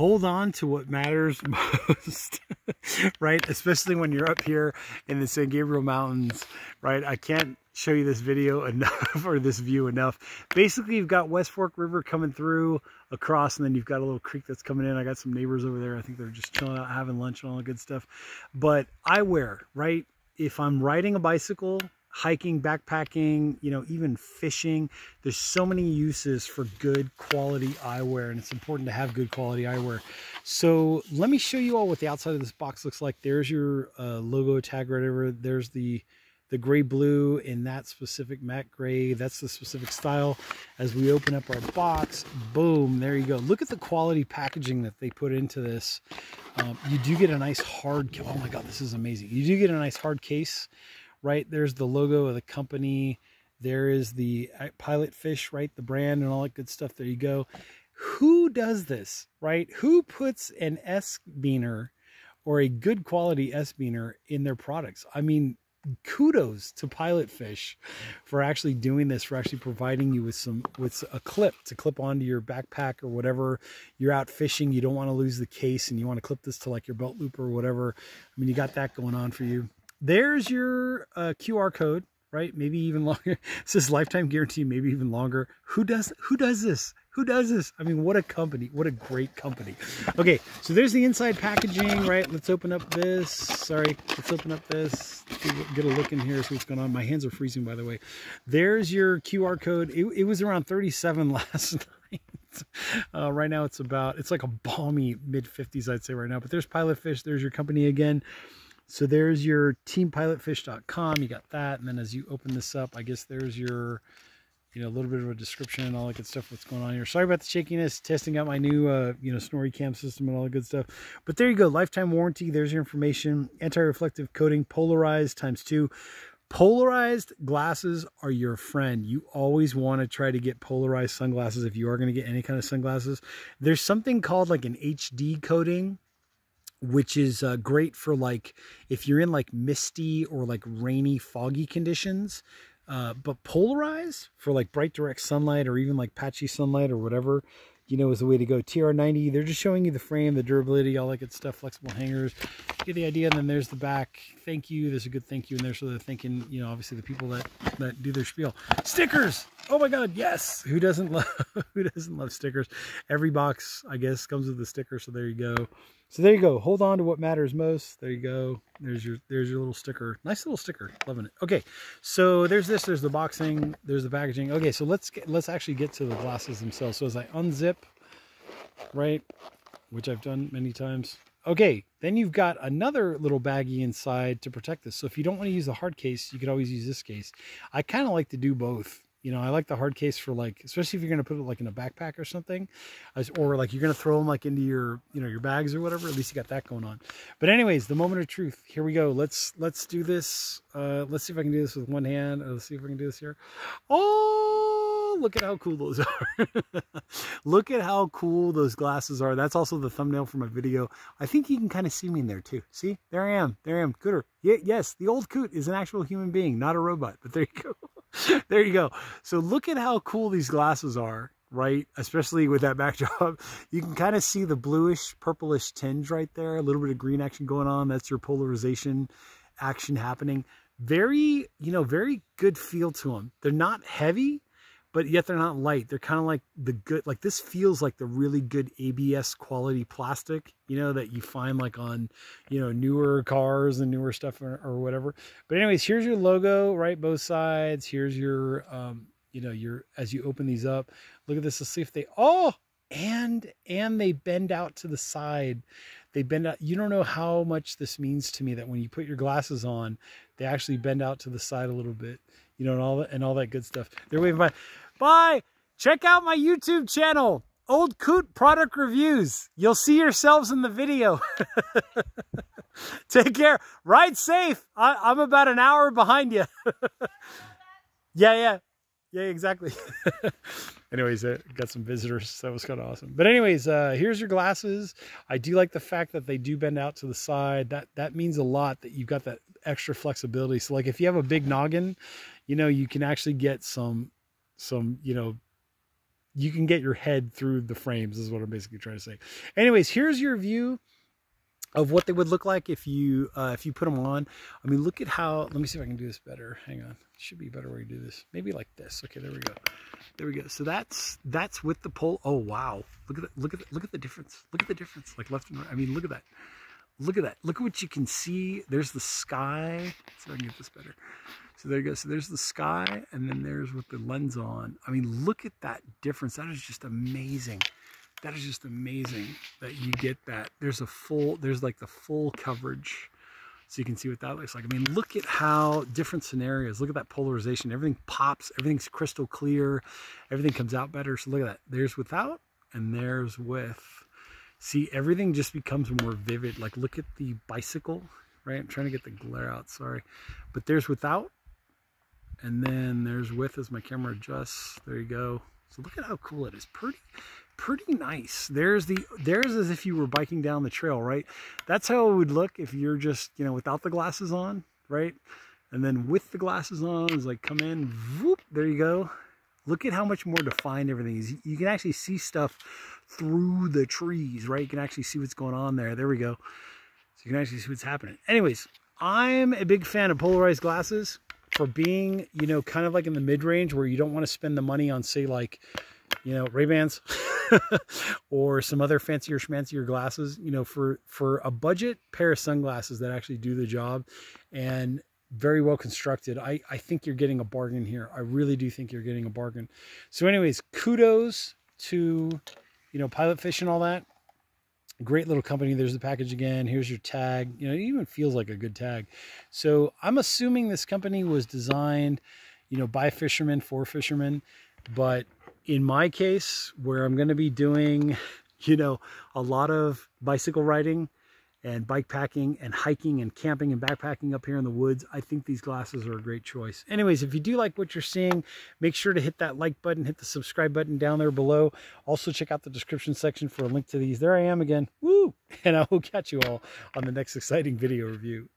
hold on to what matters most, right? Especially when you're up here in the San Gabriel Mountains, right? I can't show you this video enough or this view enough. Basically, you've got West Fork River coming through across, and then you've got a little creek that's coming in. I got some neighbors over there. I think they're just chilling out, having lunch and all the good stuff. But I wear, right? If I'm riding a bicycle, hiking, backpacking, you know, even fishing. There's so many uses for good quality eyewear and it's important to have good quality eyewear. So let me show you all what the outside of this box looks like. There's your uh, logo tag right over. There's the the gray blue in that specific matte gray. That's the specific style. As we open up our box, boom, there you go. Look at the quality packaging that they put into this. Um, you do get a nice hard, oh my God, this is amazing. You do get a nice hard case right? There's the logo of the company. There is the uh, Pilotfish, right? The brand and all that good stuff. There you go. Who does this, right? Who puts an S beaner or a good quality S-Biner in their products? I mean, kudos to Pilotfish for actually doing this for actually providing you with some with a clip to clip onto your backpack or whatever you're out fishing you don't want to lose the case and you want to clip this to like your belt loop or whatever i mean you got that going on for you there's your uh, QR code, right? Maybe even longer. it says lifetime guarantee, maybe even longer. Who does who does this? Who does this? I mean, what a company. What a great company. Okay, so there's the inside packaging, right? Let's open up this. Sorry, let's open up this. Get a look in here, see what's going on. My hands are freezing, by the way. There's your QR code. It, it was around 37 last night. Uh, right now it's about, it's like a balmy mid 50s, I'd say right now. But there's Pilotfish. There's your company again. So there's your teampilotfish.com. You got that. And then as you open this up, I guess there's your, you know, a little bit of a description and all that good stuff, what's going on here. Sorry about the shakiness, testing out my new, uh, you know, Snorri cam system and all the good stuff. But there you go. Lifetime warranty. There's your information. Anti-reflective coating, polarized times two. Polarized glasses are your friend. You always want to try to get polarized sunglasses if you are going to get any kind of sunglasses. There's something called like an HD coating which is uh, great for like if you're in like misty or like rainy foggy conditions uh, but polarize for like bright direct sunlight or even like patchy sunlight or whatever you know is the way to go. Tr90 they're just showing you the frame the durability all that good stuff flexible hangers get the idea and then there's the back thank you there's a good thank you and there's so they're thinking you know obviously the people that that do their spiel stickers oh my god yes who doesn't love who doesn't love stickers every box i guess comes with a sticker so there you go so there you go. Hold on to what matters most. There you go. There's your there's your little sticker. Nice little sticker. Loving it. Okay. So there's this. There's the boxing. There's the packaging. Okay. So let's get, let's actually get to the glasses themselves. So as I unzip, right, which I've done many times. Okay. Then you've got another little baggie inside to protect this. So if you don't want to use the hard case, you could always use this case. I kind of like to do both you know, I like the hard case for like, especially if you're going to put it like in a backpack or something, or like you're going to throw them like into your, you know, your bags or whatever. At least you got that going on. But anyways, the moment of truth. Here we go. Let's let's do this. Uh, let's see if I can do this with one hand. Let's see if I can do this here. Oh, look at how cool those are. look at how cool those glasses are. That's also the thumbnail for my video. I think you can kind of see me in there too. See, there I am. There I am. Cooter. Yeah, yes, the old coot is an actual human being, not a robot. But there you go. there you go. So look at how cool these glasses are, right? Especially with that backdrop. You can kind of see the bluish, purplish tinge right there. A little bit of green action going on. That's your polarization action happening. Very, you know, very good feel to them. They're not heavy, but yet they're not light. They're kind of like the good, like this feels like the really good ABS quality plastic, you know, that you find like on, you know, newer cars and newer stuff or, or whatever. But anyways, here's your logo, right? Both sides. Here's your, um, you know, your, as you open these up, look at this. Let's see if they, oh, and, and they bend out to the side. They bend out. You don't know how much this means to me that when you put your glasses on, they actually bend out to the side a little bit you know, and all that and all that good stuff. They're waving by. Bye. Check out my YouTube channel, Old Coot Product Reviews. You'll see yourselves in the video. Take care. Ride safe. I, am about an hour behind you. yeah, yeah. Yeah, exactly. anyways, I got some visitors. That was kind of awesome. But anyways, uh, here's your glasses. I do like the fact that they do bend out to the side. That that means a lot that you've got that extra flexibility. So like if you have a big noggin, you know, you can actually get some some, you know, you can get your head through the frames is what I'm basically trying to say. Anyways, here's your view of what they would look like if you uh, if you put them on. I mean, look at how. Let me see if I can do this better. Hang on, should be a better way to do this. Maybe like this. Okay, there we go. There we go. So that's that's with the pole. Oh wow! Look at that! Look at the, look at the difference. Look at the difference. Like left and right. I mean, look at that. Look at that. Look at what you can see. There's the sky. So I can get this better. So there you go. So there's the sky, and then there's with the lens on. I mean, look at that difference. That is just amazing that is just amazing that you get that. There's a full, there's like the full coverage. So you can see what that looks like. I mean, look at how different scenarios, look at that polarization. Everything pops, everything's crystal clear, everything comes out better. So look at that. There's without and there's with. See, everything just becomes more vivid. Like look at the bicycle, right? I'm trying to get the glare out, sorry. But there's without and then there's with as my camera adjusts. There you go. So look at how cool it is. Pretty, pretty nice. There's the there's as if you were biking down the trail, right? That's how it would look if you're just, you know, without the glasses on, right? And then with the glasses on, is like come in, whoop, there you go. Look at how much more defined everything is. You can actually see stuff through the trees, right? You can actually see what's going on there. There we go. So you can actually see what's happening. Anyways, I'm a big fan of polarized glasses for being, you know, kind of like in the mid-range where you don't want to spend the money on, say, like, you know, Ray-Bans or some other fancier schmancier glasses, you know, for, for a budget pair of sunglasses that actually do the job and very well constructed. I, I think you're getting a bargain here. I really do think you're getting a bargain. So anyways, kudos to, you know, Pilotfish and all that. Great little company. There's the package again. Here's your tag. You know, it even feels like a good tag. So I'm assuming this company was designed, you know, by fishermen for fishermen. But in my case, where I'm going to be doing, you know, a lot of bicycle riding, and bike packing and hiking and camping and backpacking up here in the woods, I think these glasses are a great choice. Anyways, if you do like what you're seeing, make sure to hit that like button, hit the subscribe button down there below. Also check out the description section for a link to these. There I am again. Woo! And I will catch you all on the next exciting video review.